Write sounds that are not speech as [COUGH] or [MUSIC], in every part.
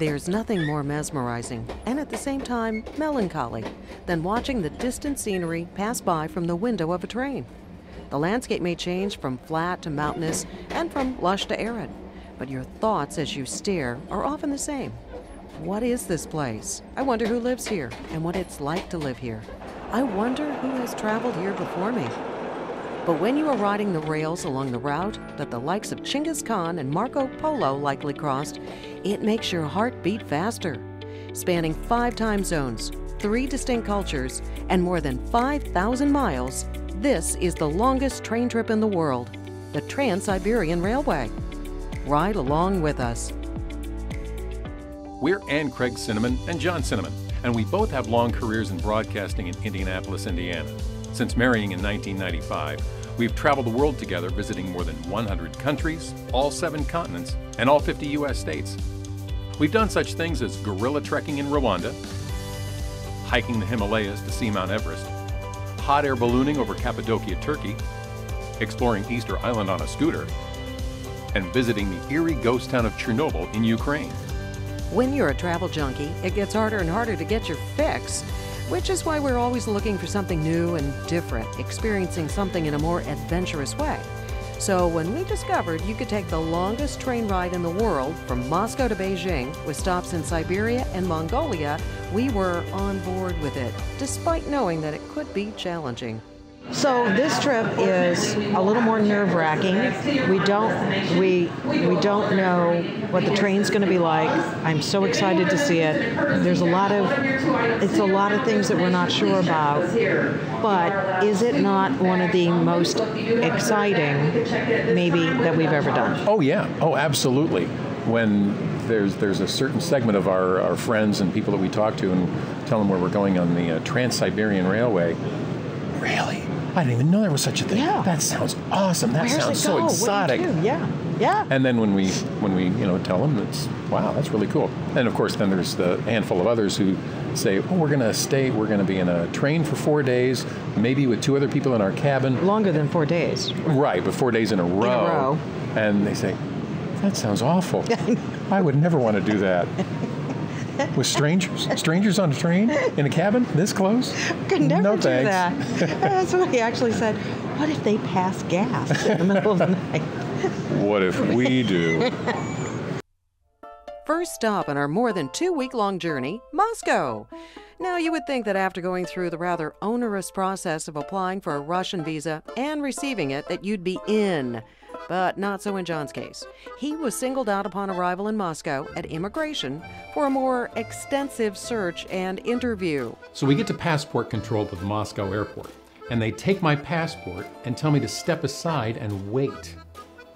There's nothing more mesmerizing, and at the same time melancholy, than watching the distant scenery pass by from the window of a train. The landscape may change from flat to mountainous and from lush to arid, but your thoughts as you stare are often the same. What is this place? I wonder who lives here and what it's like to live here. I wonder who has traveled here before me. But when you are riding the rails along the route that the likes of Chinggis Khan and Marco Polo likely crossed, it makes your heart beat faster. Spanning five time zones, three distinct cultures, and more than 5,000 miles, this is the longest train trip in the world, the Trans Siberian Railway. Ride along with us. We're Ann Craig Cinnamon and John Cinnamon, and we both have long careers in broadcasting in Indianapolis, Indiana. Since marrying in 1995, we've traveled the world together visiting more than 100 countries, all seven continents, and all 50 U.S. states. We've done such things as gorilla trekking in Rwanda, hiking the Himalayas to see Mount Everest, hot air ballooning over Cappadocia, Turkey, exploring Easter Island on a scooter, and visiting the eerie ghost town of Chernobyl in Ukraine. When you're a travel junkie, it gets harder and harder to get your fix, which is why we're always looking for something new and different, experiencing something in a more adventurous way. So when we discovered you could take the longest train ride in the world from Moscow to Beijing with stops in Siberia and Mongolia, we were on board with it, despite knowing that it could be challenging. So this trip is a little more nerve-wracking. We don't we we don't know what the train's going to be like. I'm so excited to see it. There's a lot of it's a lot of things that we're not sure about. But is it not one of the most exciting maybe that we've ever done? Oh yeah. Oh, absolutely. When there's there's a certain segment of our, our friends and people that we talk to and tell them where we're going on the uh, Trans-Siberian Railway. Really? I didn't even know there was such a thing. Yeah. That sounds awesome. That Where's sounds so go? What do you exotic. Yeah. Yeah. And then when we when we you know tell them it's wow that's really cool. And of course then there's the handful of others who say oh we're gonna stay we're gonna be in a train for four days maybe with two other people in our cabin Longer than four days. right but four days in a row. In a row. And they say that sounds awful. [LAUGHS] I would never want to do that. [LAUGHS] With strangers, strangers on a train in a cabin this close? Could never no do thanks. that. [LAUGHS] That's what he actually said. What if they pass gas in the middle of the night? What if we do? First stop on our more than two week long journey, Moscow. Now, you would think that after going through the rather onerous process of applying for a Russian visa and receiving it, that you'd be in. But not so in John's case. He was singled out upon arrival in Moscow at immigration for a more extensive search and interview. So we get to passport control at the Moscow airport, and they take my passport and tell me to step aside and wait.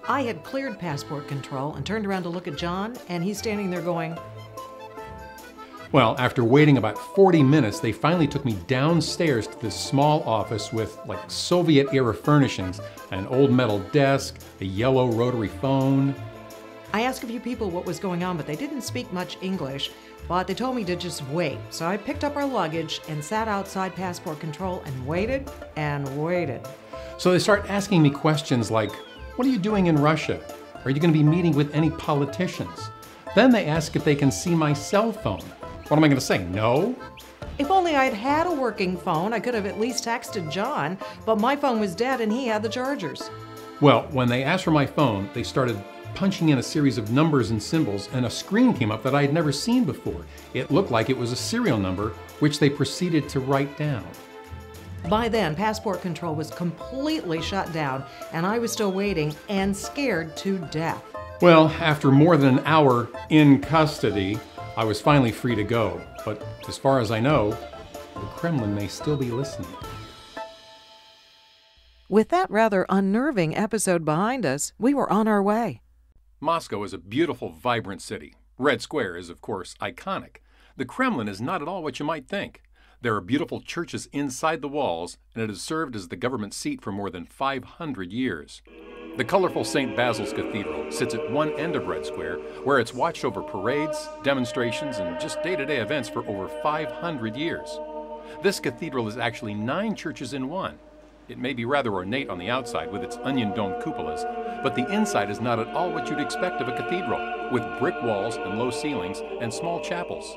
I had cleared passport control and turned around to look at John, and he's standing there going, Well, after waiting about 40 minutes, they finally took me downstairs to this small office with like Soviet era furnishings an old metal desk, a yellow rotary phone. I asked a few people what was going on, but they didn't speak much English. But they told me to just wait. So I picked up our luggage and sat outside passport control and waited and waited. So they start asking me questions like What are you doing in Russia? Are you going to be meeting with any politicians? Then they ask if they can see my cell phone. What am I going to say? No? If only I'd had a working phone, I could have at least texted John, but my phone was dead and he had the chargers. Well, when they asked for my phone, they started punching in a series of numbers and symbols, and a screen came up that I had never seen before. It looked like it was a serial number, which they proceeded to write down. By then, passport control was completely shut down, and I was still waiting and scared to death. Well, after more than an hour in custody, I was finally free to go. But as far as I know, the Kremlin may still be listening. With that rather unnerving episode behind us, we were on our way. Moscow is a beautiful, vibrant city. Red Square is, of course, iconic. The Kremlin is not at all what you might think. There are beautiful churches inside the walls, and it has served as the government seat for more than 500 years. The colorful St. Basil's Cathedral sits at one end of Red Square, where it's watched over parades, demonstrations, and just day to day events for over 500 years. This cathedral is actually nine churches in one. It may be rather ornate on the outside with its onion domed cupolas, but the inside is not at all what you'd expect of a cathedral, with brick walls and low ceilings and small chapels.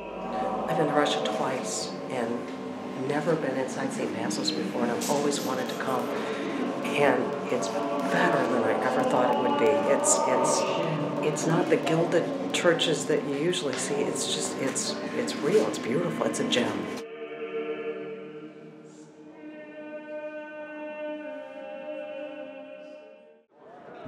I've been to Russia twice and never been inside St. Basil's before, and I've always wanted to come. And it's better than I ever thought it would be. It's it's it's not the gilded churches that you usually see. It's just it's it's real. It's beautiful. It's a gem.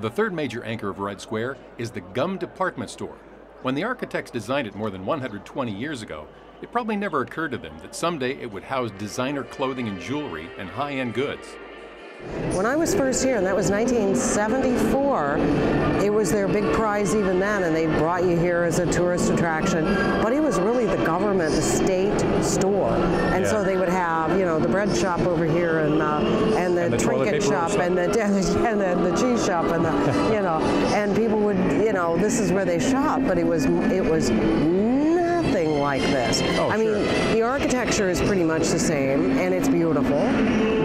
The third major anchor of Red Square is the Gum Department Store. When the architects designed it more than 120 years ago, it probably never occurred to them that someday it would house designer clothing and jewelry and high end goods. When I was first here, and that was 1974, it was their big prize even then, and they brought you here as a tourist attraction. But it was really the government, the state store, and yeah. so they would have, you know, the bread shop over here, and uh, and the, and the trinket shop, shop, and the [LAUGHS] and the, the cheese shop, and the, [LAUGHS] you know, and people would, you know, this is where they shop, but it was it was nothing like this. Oh, I sure. mean, the architecture is pretty much the same, and it's beautiful,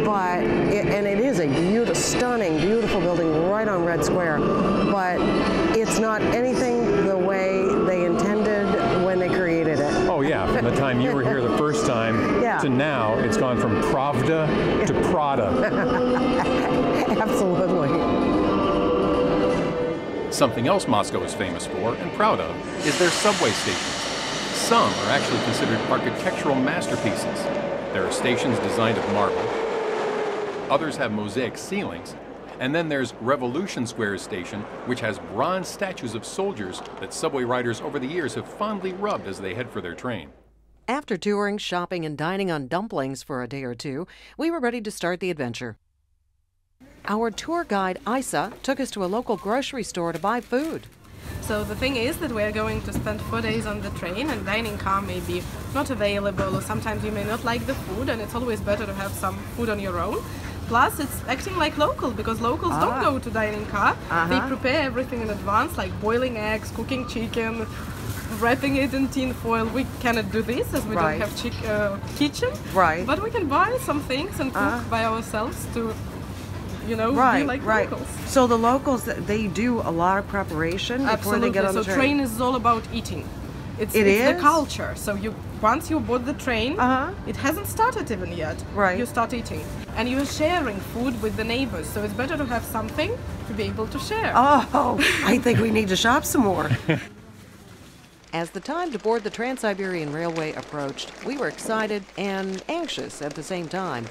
but it, and it is a beautiful, stunning, beautiful building right on Red Square, but it's not anything the way they intended when they created it. Oh yeah, from the time you were here the first time [LAUGHS] Yeah. to now, it's gone from Pravda to [LAUGHS] Prada. Absolutely. Something else Moscow is famous for and proud of is their subway stations. Some are actually considered architectural masterpieces. There are stations designed of marble, others have mosaic ceilings, and then there's Revolution Square Station, which has bronze statues of soldiers that subway riders over the years have fondly rubbed as they head for their train. After touring, shopping, and dining on dumplings for a day or two, we were ready to start the adventure. Our tour guide, Isa, took us to a local grocery store to buy food. So the thing is that we are going to spend four days on the train and dining car may be not available or sometimes you may not like the food and it's always better to have some food on your own. Plus it's acting like local because locals don't ah. go to dining car. They uh-huh. prepare everything in advance like boiling eggs, cooking chicken, wrapping it in tin foil. We cannot do this as we Right. don't have uh, kitchen. Right. But we can buy some things and cook ah. by ourselves to you know, be Right, like right. locals. So the locals, they do a lot of preparation before they get on so the train So train is all about eating. It's, It it's the culture. So you once you board the train, Uh-huh. it hasn't started even yet. Right. You start eating, and you're sharing food with the neighbors. So it's better to have something to be able to share. Oh, I think we need to shop some more. [LAUGHS] As the time to board the Trans Siberian Railway approached, we were excited and anxious at the same time.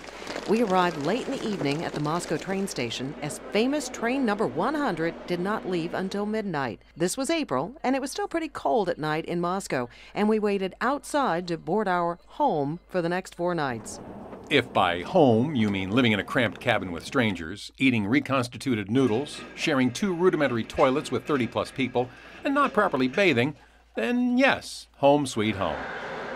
We arrived late in the evening at the Moscow train station as famous train number 100 did not leave until midnight. This was April, and it was still pretty cold at night in Moscow, and we waited outside to board our home for the next four nights. If by home you mean living in a cramped cabin with strangers, eating reconstituted noodles, sharing two rudimentary toilets with 30 plus people, and not properly bathing, then yes, home sweet home.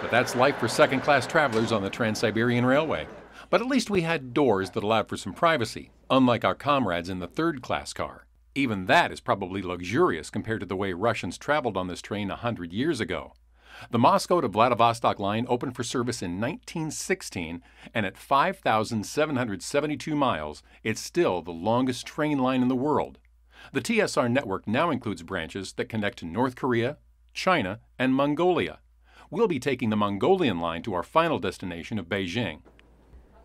But that's life for second class travelers on the Trans Siberian Railway. But at least we had doors that allowed for some privacy, unlike our comrades in the third class car. Even that is probably luxurious compared to the way Russians traveled on this train a hundred years ago. The Moscow to Vladivostok line opened for service in 1916, and at 5,772 miles, it's still the longest train line in the world. The TSR network now includes branches that connect to North Korea, China, and Mongolia. We'll be taking the Mongolian line to our final destination of Beijing.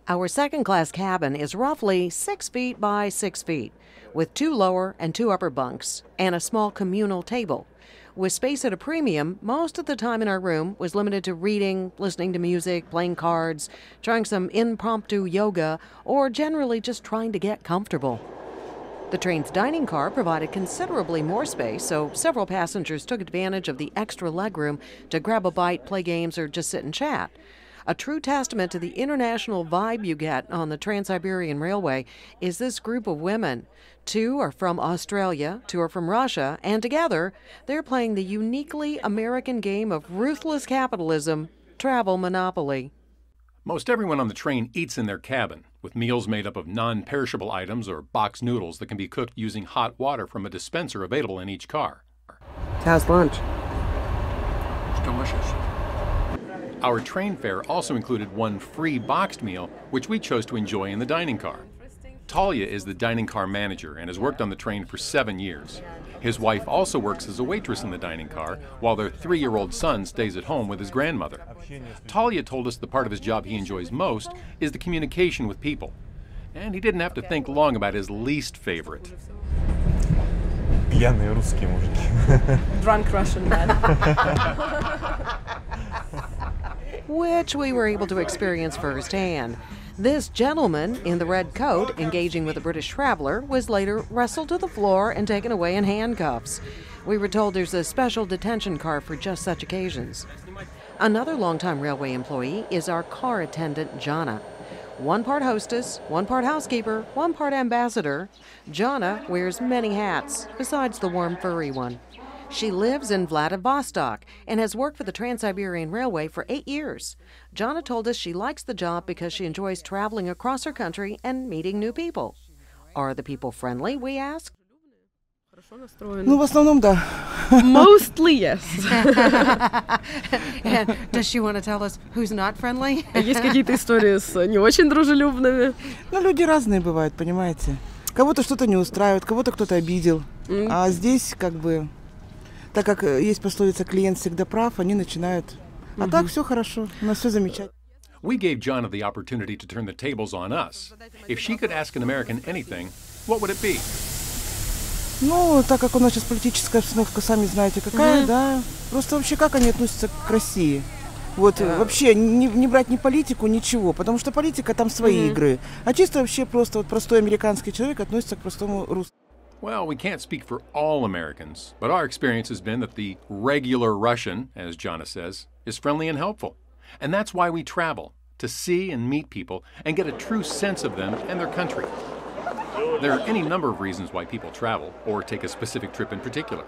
Our second class cabin is roughly six feet by six feet, with two lower and two upper bunks, and a small communal table. With space at a premium, most of the time in our room was limited to reading, listening to music, playing cards, trying some impromptu yoga, or generally just trying to get comfortable. The train's dining car provided considerably more space, so several passengers took advantage of the extra legroom to grab a bite, play games, or just sit and chat. A true testament to the international vibe you get on the Trans Siberian Railway is this group of women. Two are from Australia, two are from Russia, and together they're playing the uniquely American game of ruthless capitalism, travel monopoly. Most everyone on the train eats in their cabin, with meals made up of non perishable items or box noodles that can be cooked using hot water from a dispenser available in each car. How's lunch? It's delicious. Our train fare also included one free boxed meal, which we chose to enjoy in the dining car. Talia is the dining car manager and has worked on the train for seven years. His wife also works as a waitress in the dining car, while their three year old son stays at home with his grandmother. Talia told us the part of his job he enjoys most is the communication with people. And he didn't have to think long about his least favorite. Drunk Russian men. [LAUGHS] Which we were able to experience firsthand. This gentleman in the red coat, engaging with a British traveler, was later wrestled to the floor and taken away in handcuffs. We were told there's a special detention car for just such occasions. Another longtime railway employee is our car attendant, Jana. One part hostess, one part housekeeper, one part ambassador, Jana wears many hats, besides the warm furry one. She lives in Vladivostok and has worked for the Trans Siberian Railway for eight years. Jana told us she likes the job because she enjoys traveling across her country and meeting new people. Are the people friendly? We asked. Ну, в основном, да. Mostly yes. [LAUGHS] And does she want to tell us who's not friendly? Есть какие-то истории с не очень дружелюбными. Ну, люди разные бывают, понимаете. Кого-то что-то не устраивает, кого-то кто-то обидел. А здесь, как бы, так как э, есть пословица «клиент всегда прав», они начинают. А так все хорошо, у нас все замечательно. We gave Jana the opportunity to turn the tables on us. If she could ask an American anything, what would it be? Ну, так как у нас сейчас политическая обстановка, сами знаете, какая, да. Просто вообще как они относятся к России? Вот э, вообще не, не брать ни политику, ничего, потому что политика там свои игры. А чисто вообще просто вот простой американский человек относится к простому русскому. Well, we can't speak for all Americans, but our experience has been that the regular Russian, as Jana says, is friendly and helpful. And that's why we travel, to see and meet people and get a true sense of them and their country. There are any number of reasons why people travel, or take a specific trip in particular.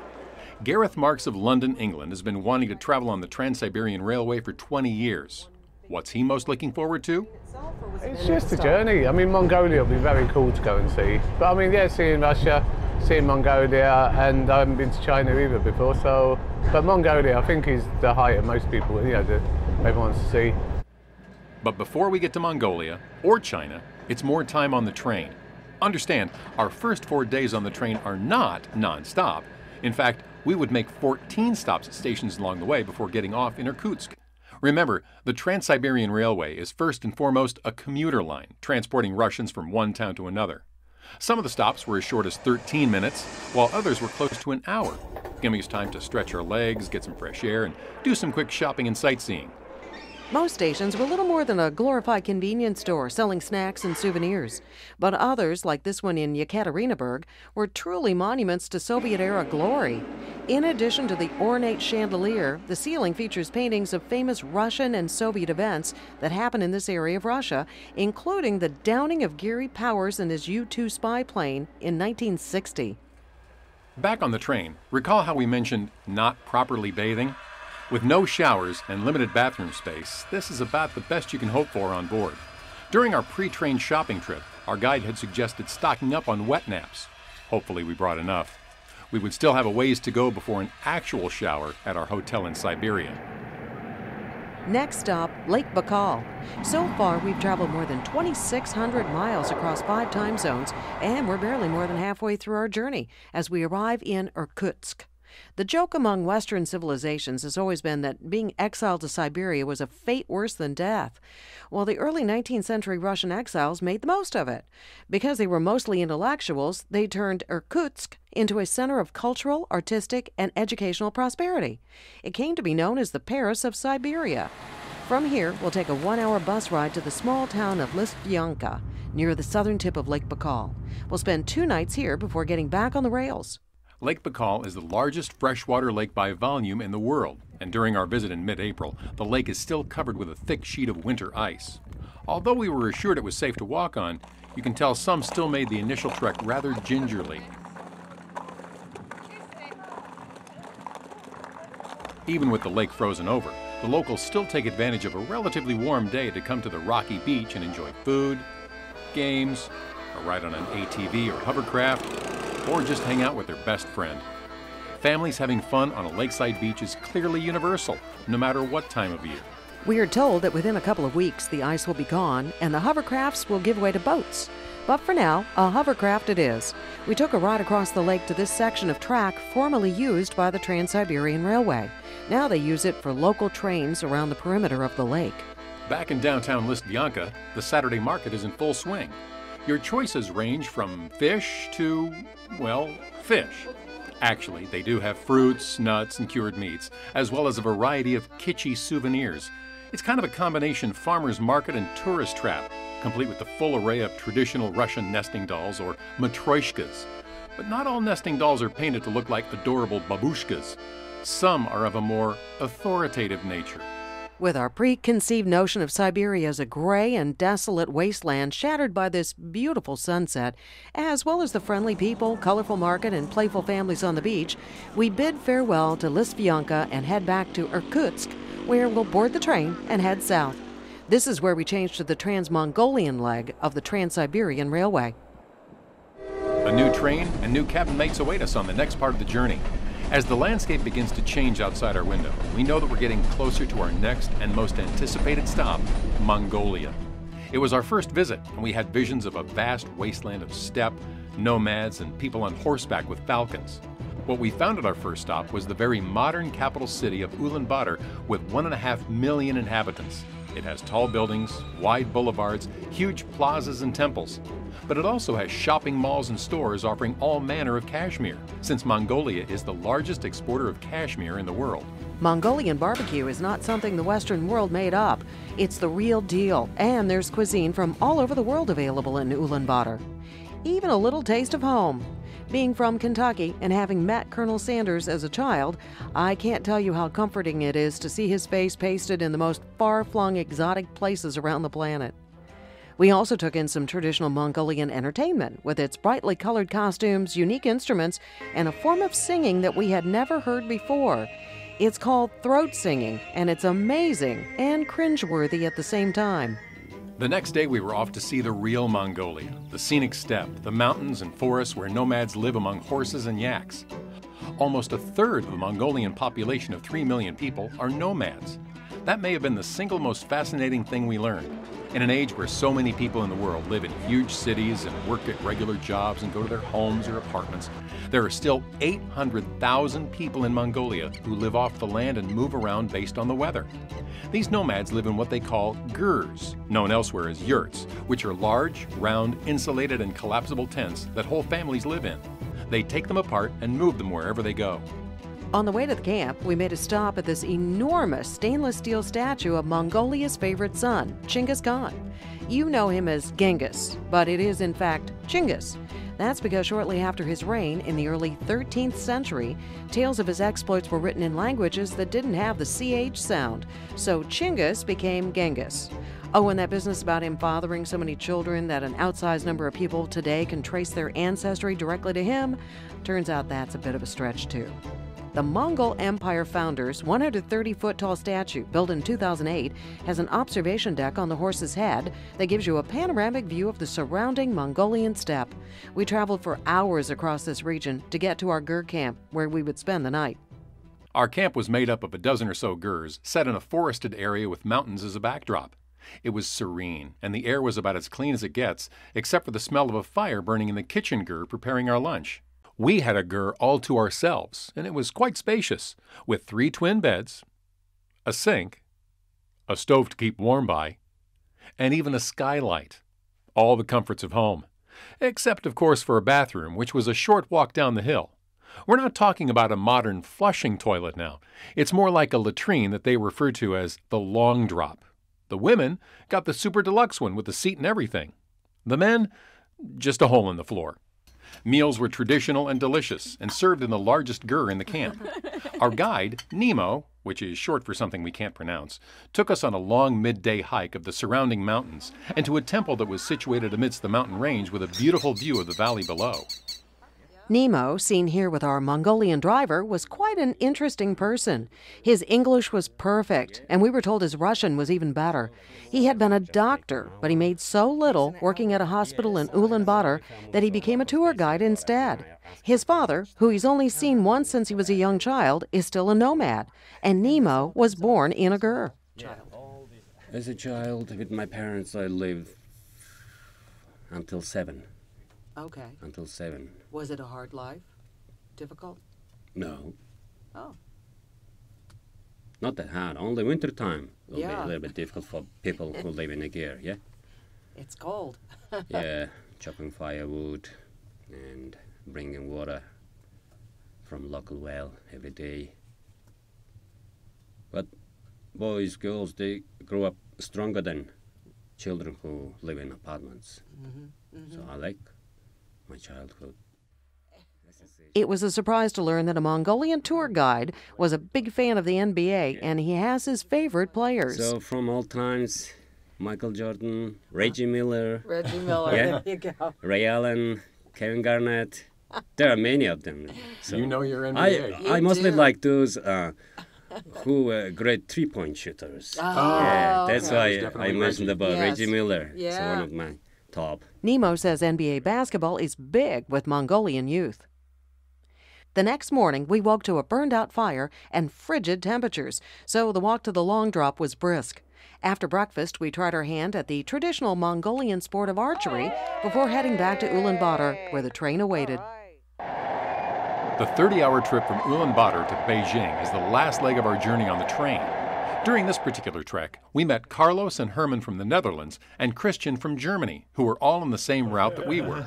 Gareth Marks of London, England, has been wanting to travel on the Trans Siberian Railway for 20 years. What's he most looking forward to? It's just a journey. I mean, Mongolia will be very cool to go and see. But I mean, yeah, seeing Russia, seeing Mongolia, and I haven't been to China either before. So, but Mongolia, I think, is the height of most people. You know, that everyone wants to see. But before we get to Mongolia or China, it's more time on the train. Understand, our first four days on the train are not non-stop. In fact, we would make 14 stops at stations along the way before getting off in Irkutsk. Remember, the Trans Siberian Railway is first and foremost a commuter line, transporting Russians from one town to another. Some of the stops were as short as 13 minutes, while others were close to an hour, giving us time to stretch our legs, get some fresh air, and do some quick shopping and sightseeing. Most stations were little more than a glorified convenience store selling snacks and souvenirs. But others, like this one in Yekaterinburg, were truly monuments to Soviet era glory. In addition to the ornate chandelier, the ceiling features paintings of famous Russian and Soviet events that happened in this area of Russia, including the downing of Gary Powers and his U 2 spy plane in 1960. Back on the train, recall how we mentioned not properly bathing? With no showers and limited bathroom space, this is about the best you can hope for on board. During our pre train shopping trip, our guide had suggested stocking up on wet naps. Hopefully, we brought enough. We would still have a ways to go before an actual shower at our hotel in Siberia. Next stop, Lake Baikal. So far, we've traveled more than 2,600 miles across five time zones, and we're barely more than halfway through our journey as we arrive in Irkutsk. The joke among Western civilizations has always been that being exiled to Siberia was a fate worse than death. Well, the early 19th century Russian exiles made the most of it. Because they were mostly intellectuals, they turned Irkutsk into a center of cultural, artistic, and educational prosperity. It came to be known as the Paris of Siberia. From here, we'll take a one hour bus ride to the small town of Listvianka, near the southern tip of Lake Baikal. We'll spend two nights here before getting back on the rails. Lake Baikal is the largest freshwater lake by volume in the world, and during our visit in mid April, the lake is still covered with a thick sheet of winter ice. Although we were assured it was safe to walk on, you can tell some still made the initial trek rather gingerly. Even with the lake frozen over, the locals still take advantage of a relatively warm day to come to the rocky beach and enjoy food, games, a ride on an ATV or hovercraft, or just hang out with their best friend. Families having fun on a lakeside beach is clearly universal, no matter what time of year. We are told that within a couple of weeks the ice will be gone and the hovercrafts will give way to boats. But for now, a hovercraft it is. We took a ride across the lake to this section of track formerly used by the Trans Siberian Railway. Now they use it for local trains around the perimeter of the lake. Back in downtown Listvianka, the Saturday market is in full swing. Your choices range from fish to, well, fish. Actually, they do have fruits, nuts, and cured meats, as well as a variety of kitschy souvenirs. It's kind of a combination farmer's market and tourist trap, complete with the full array of traditional Russian nesting dolls or matryoshkas. But not all nesting dolls are painted to look like adorable babushkas. Some are of a more authoritative nature. With our preconceived notion of Siberia as a gray and desolate wasteland shattered by this beautiful sunset, as well as the friendly people, colorful market, and playful families on the beach, we bid farewell to Listvianka and head back to Irkutsk, where we'll board the train and head south. This is where we change to the Trans Mongolian leg of the Trans Siberian Railway. A new train and new cabin mates await us on the next part of the journey. As the landscape begins to change outside our window, we know that we're getting closer to our next and most anticipated stop, Mongolia. It was our first visit, and we had visions of a vast wasteland of steppe, nomads, and people on horseback with falcons. What we found at our first stop was the very modern capital city of Ulaanbaatar with one and a half million inhabitants. It has tall buildings, wide boulevards, huge plazas, and temples. But it also has shopping malls and stores offering all manner of cashmere, since Mongolia is the largest exporter of cashmere in the world. Mongolian barbecue is not something the Western world made up. It's the real deal, and there's cuisine from all over the world available in Ulaanbaatar. Even a little taste of home. Being from Kentucky and having met Colonel Sanders as a child, I can't tell you how comforting it is to see his face pasted in the most far flung exotic places around the planet. We also took in some traditional Mongolian entertainment with its brightly colored costumes, unique instruments, and a form of singing that we had never heard before. It's called throat singing, and it's amazing and cringeworthy at the same time. The next day, we were off to see the real Mongolia, the scenic steppe, the mountains and forests where nomads live among horses and yaks. Almost a third of the Mongolian population of 3 million people are nomads. That may have been the single most fascinating thing we learned. In an age where so many people in the world live in huge cities and work at regular jobs and go to their homes or apartments, there are still 800,000 people in Mongolia who live off the land and move around based on the weather. These nomads live in what they call gers, known elsewhere as yurts, which are large, round, insulated, and collapsible tents that whole families live in. They take them apart and move them wherever they go. On the way to the camp, we made a stop at this enormous stainless steel statue of Mongolia's favorite son, Chinggis Khan. You know him as Genghis, but it is in fact Chinggis. That's because shortly after his reign in the early 13th century, tales of his exploits were written in languages that didn't have the CH sound, so Chinggis became Genghis. Oh, and that business about him fathering so many children that an outsized number of people today can trace their ancestry directly to him, turns out that's a bit of a stretch too. The Mongol Empire founder's 130 foot tall statue, built in 2008, has an observation deck on the horse's head that gives you a panoramic view of the surrounding Mongolian steppe. We traveled for hours across this region to get to our Ger camp, where we would spend the night. Our camp was made up of a dozen or so gers, set in a forested area with mountains as a backdrop. It was serene, and the air was about as clean as it gets, except for the smell of a fire burning in the kitchen ger preparing our lunch. We had a ger all to ourselves, and it was quite spacious, with three twin beds, a sink, a stove to keep warm by, and even a skylight. All the comforts of home. Except, of course, for a bathroom, which was a short walk down the hill. We're not talking about a modern flushing toilet now. It's more like a latrine that they refer to as the long drop. The women got the super deluxe one with the seat and everything. The men, just a hole in the floor. Meals were traditional and delicious and served in the largest ger in the camp. [LAUGHS] Our guide, Nemo, which is short for something we can't pronounce, took us on a long midday hike of the surrounding mountains and to a temple that was situated amidst the mountain range with a beautiful view of the valley below. Nemo, seen here with our Mongolian driver, was quite an interesting person. His English was perfect, and we were told his Russian was even better. He had been a doctor, but he made so little working at a hospital in Ulaanbaatar that he became a tour guide instead. His father, who he's only seen once since he was a young child, is still a nomad, and Nemo was born in a ger. As a child with my parents, I lived until seven. Okay. Until seven. Was it a hard life? Difficult? No, Oh. not that hard. Only winter time will be a little bit difficult for people who live in a gear. Yeah. [LAUGHS] It's cold. [LAUGHS] yeah, chopping firewood and bringing water from local well every day. But boys, girls, they grow up stronger than children who live in apartments. Mm-hmm. Mm-hmm. So I like my childhood. It was a surprise to learn that a Mongolian tour guide was a big fan of the NBA and he has his favorite players. So from all times, Michael Jordan, Reggie Miller, [LAUGHS] Reggie Miller, Yeah. there you go. Ray Allen, Kevin Garnett. There are many of them. So You know your I, NBA. I You mostly do. like those uh, who were great three-point shooters. Oh, yeah, that's okay. why It's I mentioned about Yes. Reggie Miller. It's Yeah. one of my top. Nemo says NBA basketball is big with Mongolian youth. The next morning, we woke to a burned out fire and frigid temperatures, so the walk to the long drop was brisk. After breakfast, we tried our hand at the traditional Mongolian sport of archery before heading back to Ulaanbaatar, where the train awaited. The 30 hour trip from Ulaanbaatar to Beijing is the last leg of our journey on the train. During this particular trek, we met Carlos and Herman from the Netherlands and Christian from Germany, who were all on the same route that we were.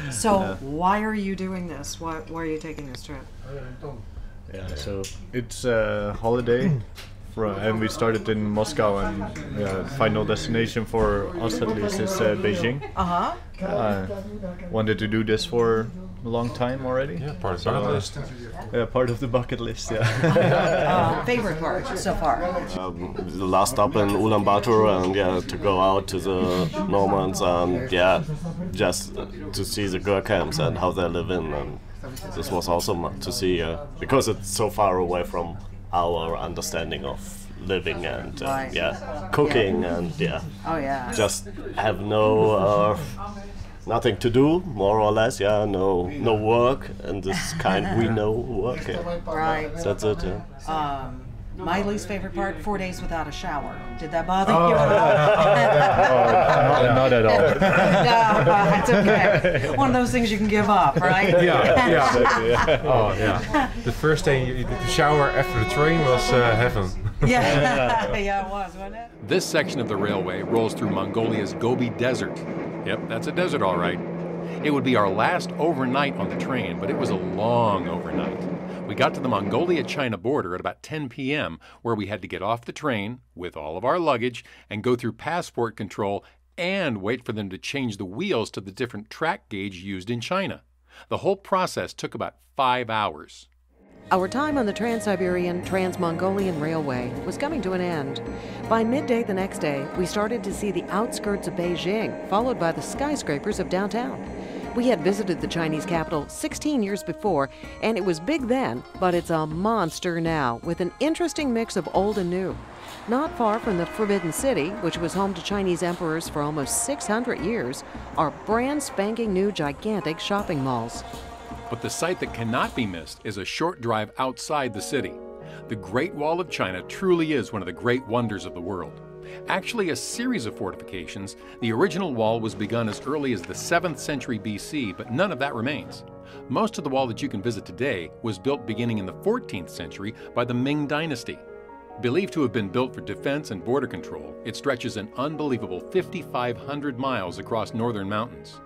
[LAUGHS] So, why are you doing this? Why, why are you taking this trip? Yeah, so it's a holiday, for, and we started in Moscow, and uh, final destination for us at least is uh, Beijing. Uh huh. Uh, wanted to do this for a long time already. Yeah, part of the bucket list. Yeah, part of the bucket list. Yeah. [LAUGHS] Uh, favorite part so far? Um, the last stop in Ulaanbaatar and yeah to go out to the Normans and yeah just to see the ger camps and how they live in and this was awesome to see uh, because it's so far away from our understanding of living and uh, Right. yeah cooking and yeah Oh, yeah. just have no uh, nothing to do more or less yeah no no work and this [LAUGHS] kind we know work yeah. Right. that's it yeah. Um, my least favorite part: four days without a shower. Did that bother Oh, you? [LAUGHS] not, not at all. [LAUGHS] no, uh, it's okay. One of those things you can give up, right? Yeah, yeah. Exactly, yeah. Oh, yeah. The first day, you- the shower after the train was uh, heaven. yeah, yeah, it was, wasn't it? This section of the railway rolls through Mongolia's Gobi Desert. Yep, that's a desert, all right. It would be our last overnight on the train, but it was a long overnight. We got to the Mongolia China border at about 10 p.m., where we had to get off the train with all of our luggage and go through passport control and wait for them to change the wheels to the different track gauge used in China. The whole process took about five hours. Our time on the Trans Siberian Trans Mongolian Railway was coming to an end. By midday the next day, we started to see the outskirts of Beijing, followed by the skyscrapers of downtown. We had visited the Chinese capital 16 years before, and it was big then, but it's a monster now, with an interesting mix of old and new. Not far from the Forbidden City, which was home to Chinese emperors for almost 600 years, are brand spanking new gigantic shopping malls. But the sight that cannot be missed is a short drive outside the city. The Great Wall of China truly is one of the great wonders of the world. Actually, a series of fortifications, the original wall was begun as early as the 7th century BC, but none of that remains. Most of the wall that you can visit today was built beginning in the 14th century by the Ming Dynasty. Believed to have been built for defense and border control, it stretches an unbelievable 5,500 miles across northern mountains.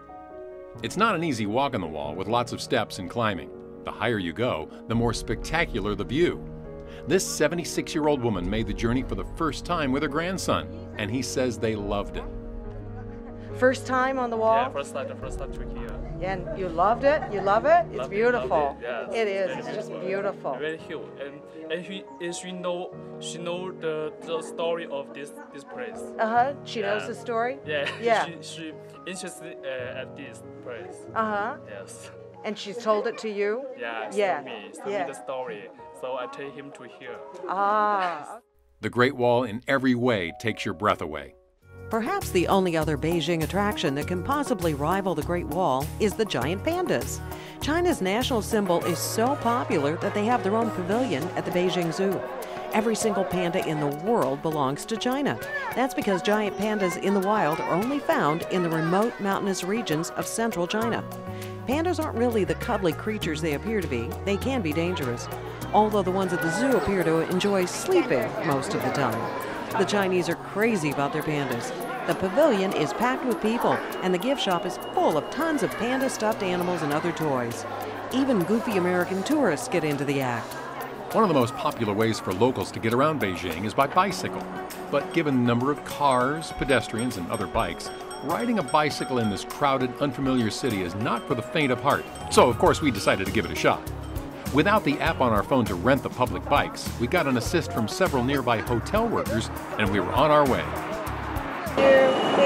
It's not an easy walk on the wall with lots of steps and climbing. The higher you go, the more spectacular the view. This 76 year old woman made the journey for the first time with her grandson, and he says they loved it. First time on the wall? Yeah, first time, the first time trick here. And you loved it? You love it? It's Love it, beautiful. love it, yeah, it is. very It's just beautiful. beautiful. Very huge, and and she and she know she know the the story of this this place. Uh huh. She knows the story? Yeah. [LAUGHS] Yeah. she she interested uh, at this place. Uh huh. Yes. And she's told it to you? Yeah. it's Yeah. to me, it's yeah. me the story. So I take him to here. Ah. The Great Wall, in every way, takes your breath away. Perhaps the only other Beijing attraction that can possibly rival the Great Wall is the giant pandas. China's national symbol is so popular that they have their own pavilion at the Beijing Zoo. Every single panda in the world belongs to China. That's because giant pandas in the wild are only found in the remote mountainous regions of central China. Pandas aren't really the cuddly creatures they appear to be, they can be dangerous. Although the ones at the zoo appear to enjoy sleeping most of the time. The Chinese are crazy about their pandas. The pavilion is packed with people, and the gift shop is full of tons of panda stuffed animals and other toys. Even goofy American tourists get into the act. One of the most popular ways for locals to get around Beijing is by bicycle. But given the number of cars, pedestrians, and other bikes, riding a bicycle in this crowded, unfamiliar city is not for the faint of heart. So, of course, we decided to give it a shot. Without the app on our phone to rent the public bikes, we got an assist from several nearby hotel workers, and we were on our way.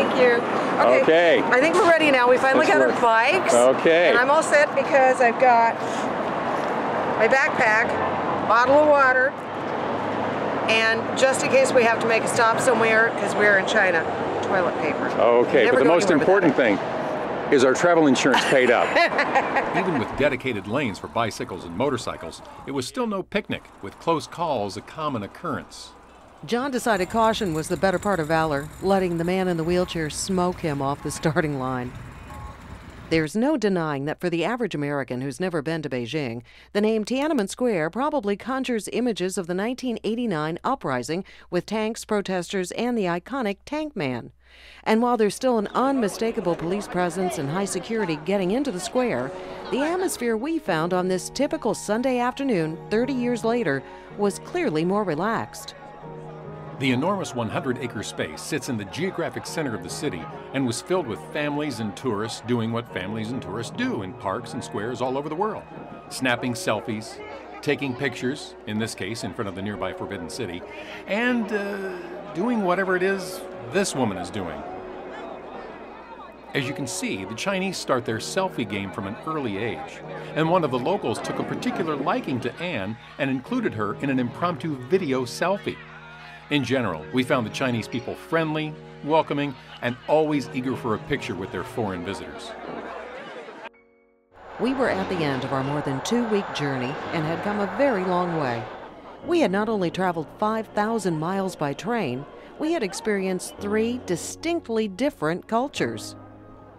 Thank you. Okay. Okay. I think we're ready now. We finally Let's got work. our bikes. Okay. And I'm all set because I've got my backpack, bottle of water, and just in case we have to make a stop somewhere because we're in China, toilet paper. Okay, Never but the most important thing is our travel insurance paid up. [LAUGHS] Even with dedicated lanes for bicycles and motorcycles, it was still no picnic, with close calls a common occurrence. John decided caution was the better part of valor, letting the man in the wheelchair smoke him off the [LAUGHS] starting line. There's no denying that for the average American who's never been to Beijing, the name Tiananmen Square probably conjures images of the 1989 uprising with tanks, protesters, and the iconic Tank Man. And while there's still an unmistakable police presence and high security getting into the square, the atmosphere we found on this typical Sunday afternoon 30 years later was clearly more relaxed. The enormous 100 acre space sits in the geographic center of the city and was filled with families and tourists doing what families and tourists do in parks and squares all over the world snapping selfies, taking pictures, in this case in front of the nearby Forbidden City, and uh, doing whatever it is this woman is doing. As you can see, the Chinese start their selfie game from an early age, and one of the locals took a particular liking to Ann and included her in an impromptu video selfie. In general, we found the Chinese people friendly, welcoming, and always eager for a picture with their foreign visitors. We were at the end of our more than two week journey and had come a very long way. We had not only traveled 5,000 miles by train, we had experienced three distinctly different cultures.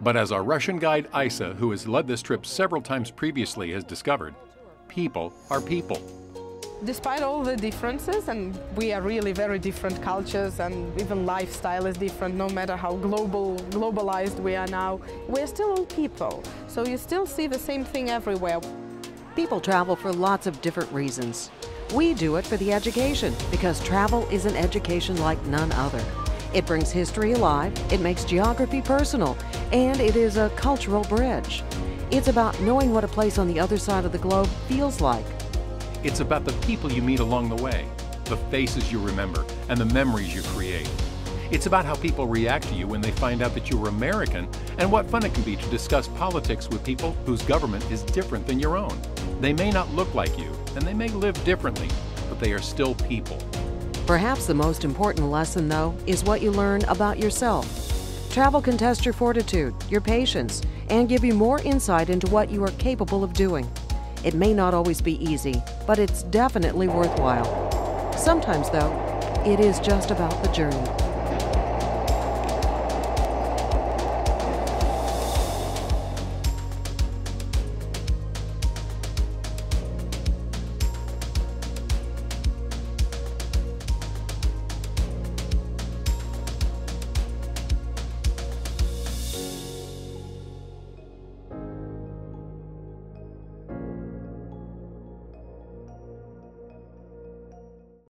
But as our Russian guide Isa, who has led this trip several times previously, has discovered, people are people. Despite all the differences, and we are really very different cultures, and even lifestyle is different, no matter how global, globalized we are now, we're still all people. So you still see the same thing everywhere. People travel for lots of different reasons. We do it for the education because travel is an education like none other. It brings history alive, it makes geography personal, and it is a cultural bridge. It's about knowing what a place on the other side of the globe feels like. It's about the people you meet along the way, the faces you remember, and the memories you create. It's about how people react to you when they find out that you're American, and what fun it can be to discuss politics with people whose government is different than your own. They may not look like you, and they may live differently, but they are still people. Perhaps the most important lesson, though, is what you learn about yourself. Travel can test your fortitude, your patience, and give you more insight into what you are capable of doing. It may not always be easy, but it's definitely worthwhile. Sometimes, though, it is just about the journey.